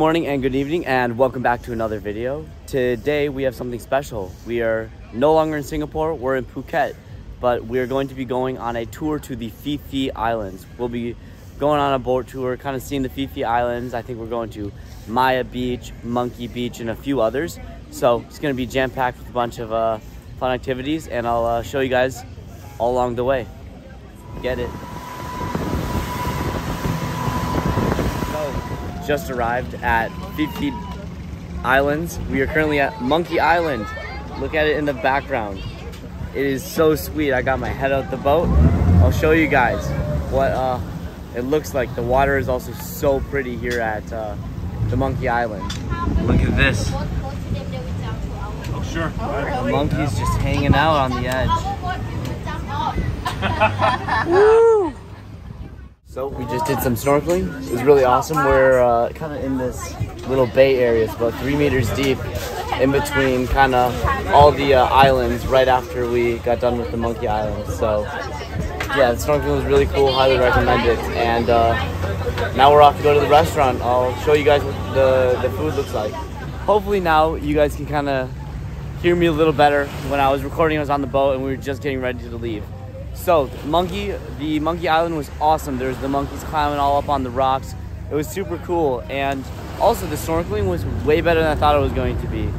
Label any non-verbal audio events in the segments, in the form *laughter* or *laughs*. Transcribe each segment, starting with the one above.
morning and good evening and welcome back to another video. Today we have something special. We are no longer in Singapore, we're in Phuket, but we're going to be going on a tour to the Phi Phi Islands. We'll be going on a boat tour, kind of seeing the Phi Phi Islands. I think we're going to Maya Beach, Monkey Beach, and a few others. So it's gonna be jam-packed with a bunch of uh, fun activities and I'll uh, show you guys all along the way. Get it. Just arrived at Phi Phi Islands. We are currently at Monkey Island. Look at it in the background. It is so sweet. I got my head out the boat. I'll show you guys what uh, it looks like. The water is also so pretty here at uh, the Monkey Island. Look at this. Oh, sure. The monkey's just hanging out on the edge. *laughs* Woo! So we just did some snorkeling. It was really awesome. We're uh, kind of in this little bay area. It's about three meters deep in between kind of all the uh, islands right after we got done with the Monkey Island. So yeah, the snorkeling was really cool. Highly recommend it. And uh, now we're off to go to the restaurant. I'll show you guys what the, the food looks like. Hopefully now you guys can kind of hear me a little better. When I was recording, I was on the boat and we were just getting ready to leave. So monkey, the monkey island was awesome. There's the monkeys climbing all up on the rocks. It was super cool. And also the snorkeling was way better than I thought it was going to be.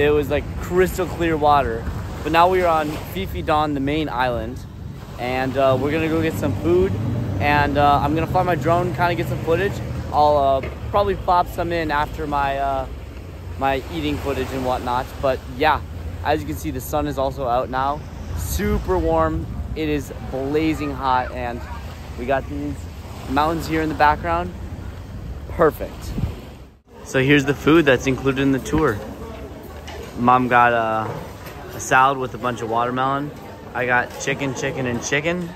It was like crystal clear water. But now we're on Phi Phi Don, the main island. And uh, we're gonna go get some food. And uh, I'm gonna fly my drone, kind of get some footage. I'll uh, probably pop some in after my, uh, my eating footage and whatnot. But yeah, as you can see, the sun is also out now. Super warm, it is blazing hot and we got these mountains here in the background. Perfect. So here's the food that's included in the tour. Mom got a, a salad with a bunch of watermelon. I got chicken, chicken, and chicken.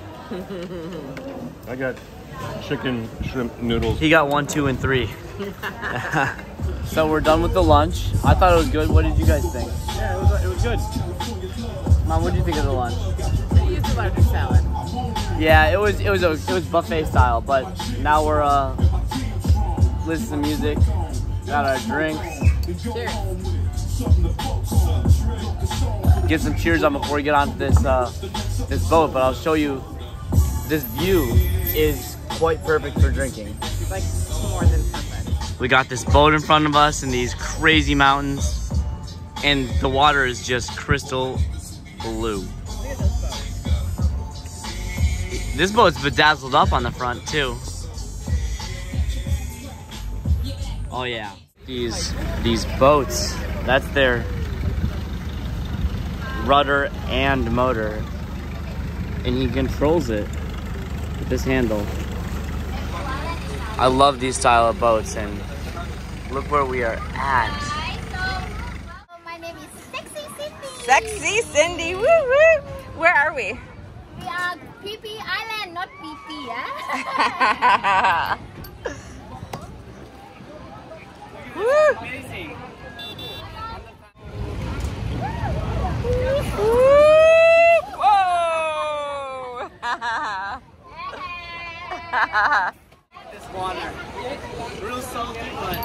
I got chicken, shrimp, noodles. He got one, two, and three. *laughs* so we're done with the lunch. I thought it was good. What did you guys think? Yeah, it was, it was good. Mom, what did you think of the lunch? Used a larger salad. Yeah, it was it was a it was buffet style, but now we're uh listening to music, got our drinks. Cheers. Get some cheers on before we get onto this uh this boat, but I'll show you this view is quite perfect for drinking. Like more than perfect. We got this boat in front of us and these crazy mountains and the water is just crystal blue. This boat's bedazzled up on the front too. Oh yeah. These these boats, that's their rudder and motor. And he controls it with this handle. I love these style of boats and look where we are at. My name is Sexy Cindy. Sexy Cindy, woo woo. Where are we? We are Phi Phi Island, not PP, yeah? Woo! Whoa! This water, real salty, but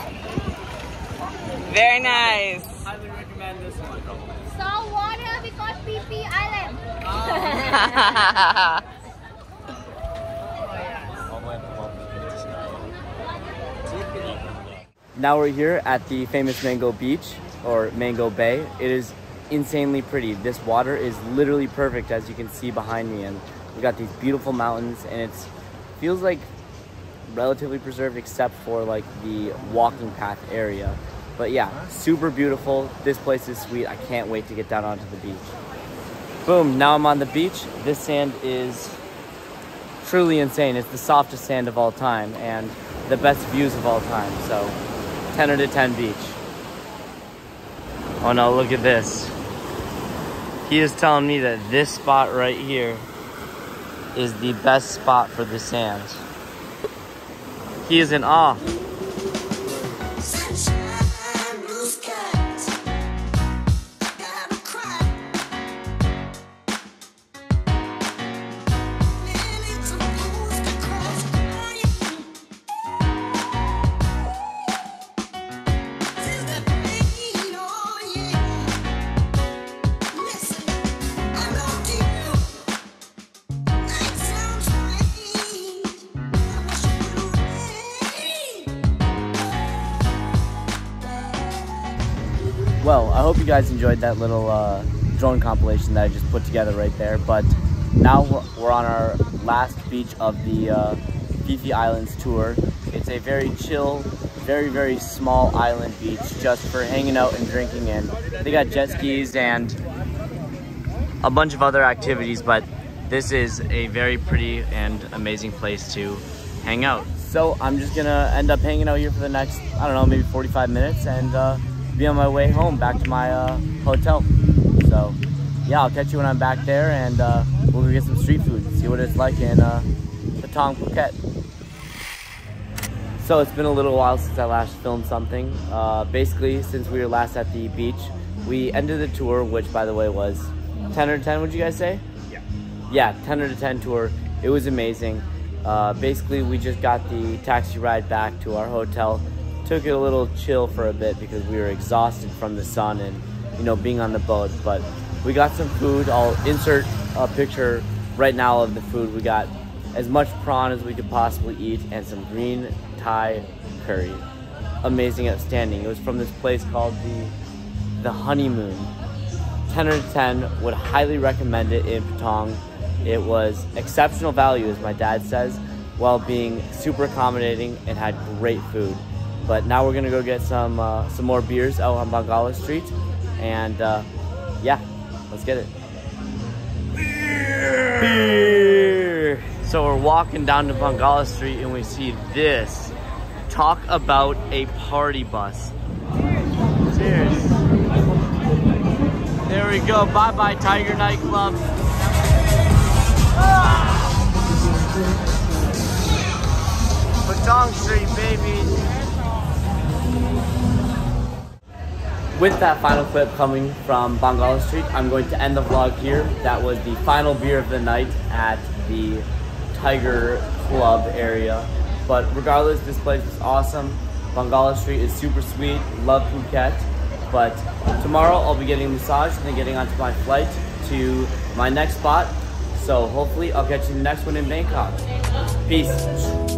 Very nice. highly recommend this one. Salt water because Phi Phi Island. *laughs* Now we're here at the famous Mango Beach or Mango Bay. It is insanely pretty. This water is literally perfect as you can see behind me and we got these beautiful mountains and it feels like relatively preserved except for like the walking path area. But yeah, super beautiful. This place is sweet. I can't wait to get down onto the beach. Boom, now I'm on the beach. This sand is truly insane. It's the softest sand of all time and the best views of all time. So 10 out of 10 beach. Oh no, look at this. He is telling me that this spot right here is the best spot for the sand. He is in awe. I hope you guys enjoyed that little uh, drone compilation that I just put together right there. But now we're, on our last beach of the uh, Phi Phi Islands tour. It's a very chill, very, very small island beach just for hanging out and drinking in. They got jet skis and a bunch of other activities, but this is a very pretty and amazing place to hang out. So I'm just gonna end up hanging out here for the next, I don't know, maybe 45 minutes and uh, be on my way home back to my uh, hotel. So yeah, I'll catch you when I'm back there and uh, we'll go get some street food, see what it's like in uh, Patong Phuket. So it's been a little while since I last filmed something. Uh, basically, since we were last at the beach, we ended the tour, which by the way was 10 or 10, would you guys say? Yeah. Yeah, 10 or 10 tour. It was amazing. Uh, basically, we just got the taxi ride back to our hotel. Took it a little chill for a bit because we were exhausted from the sun and, you know, being on the boat. But we got some food. I'll insert a picture right now of the food. We got as much prawn as we could possibly eat and some green Thai curry. Amazing, outstanding. It was from this place called the the Honeymoon. 10 out of 10. Would highly recommend it in Patong. It was exceptional value, as my dad says, while being super accommodating and had great food. But now we're gonna go get some uh, some more beers out on Bangala Street, and uh, yeah, let's get it. Beer. So we're walking down to Bangala Street and we see this. Talk about a party bus. Cheers. There we go. Bye bye, Tiger Nightclub. Patong Street, baby. With that final clip coming from Bangala Street, I'm going to end the vlog here. That was the final beer of the night at the Tiger Club area. But regardless, this place was awesome. Bangala Street is super sweet. Love Phuket. But tomorrow I'll be getting a massage and then getting onto my flight to my next spot. So hopefully I'll catch you in the next one in Bangkok. Peace.